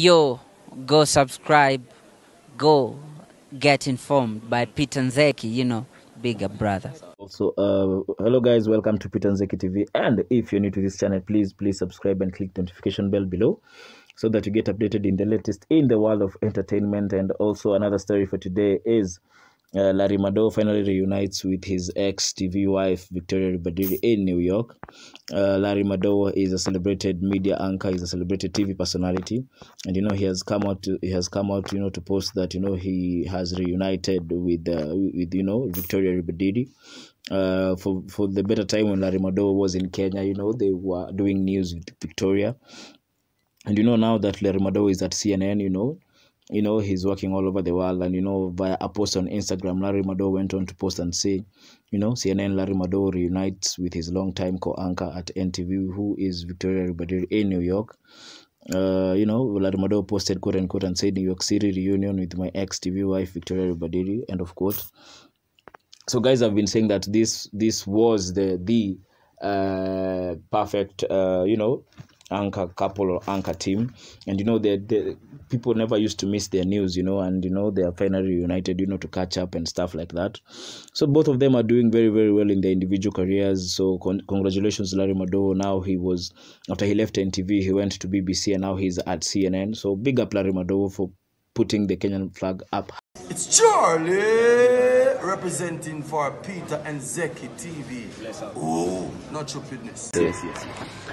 Yo, go subscribe, go get informed by Peter Nzeki, you know, bigger brother. Also, uh, hello guys, welcome to Peter Nzeki TV. And if you're new to this channel, please, please subscribe and click the notification bell below so that you get updated in the latest in the world of entertainment. And also, another story for today is uh, Larry Madowo finally reunites with his ex TV wife Victoria Rubadiri in New York. Uh, Larry Madowo is a celebrated media anchor, he's a celebrated TV personality, and you know he has come out to, he has come out you know to post that you know he has reunited with uh, with you know Victoria Rubadiri. Uh, for for the better time when Larry Madowo was in Kenya, you know they were doing news with Victoria, and you know now that Larry Madowo is at CNN, you know you know he's working all over the world and you know via a post on instagram larry madowo went on to post and say you know cnn larry madowo reunites with his longtime co-anchor at ntv who is victoria rubadiri in new york uh, you know, Larry Madowo posted quote unquote and said New York City reunion with my ex TV wife Victoria Rubadiri, end of quote. So guys have been saying that this this was the the uh, perfect uh, you know anchor couple or anchor team. And you know the the people never used to miss their news you know and you know they are finally reunited you know to catch up and stuff like that. So both of them are doing very very well in their individual careers. So con- congratulations larry madowo now he was after he left ntv he went to bbc and now he's at cnn so big up larry madowo for putting the kenyan flag up It's Charlie representing for Peter Nzeki TV. Oh, not your stupidness. Yes, yes.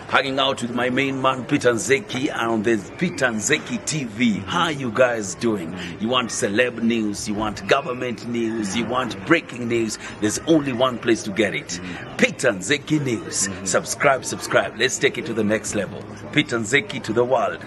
Hanging out with my main man Peter Nzeki on the Peter Nzeki TV. How you guys doing? You want celeb news, you want government news, you want breaking news. There's only one place to get it. Peter Nzeki News. Subscribe, subscribe. Let's take it to the next level. Peter Nzeki to the world.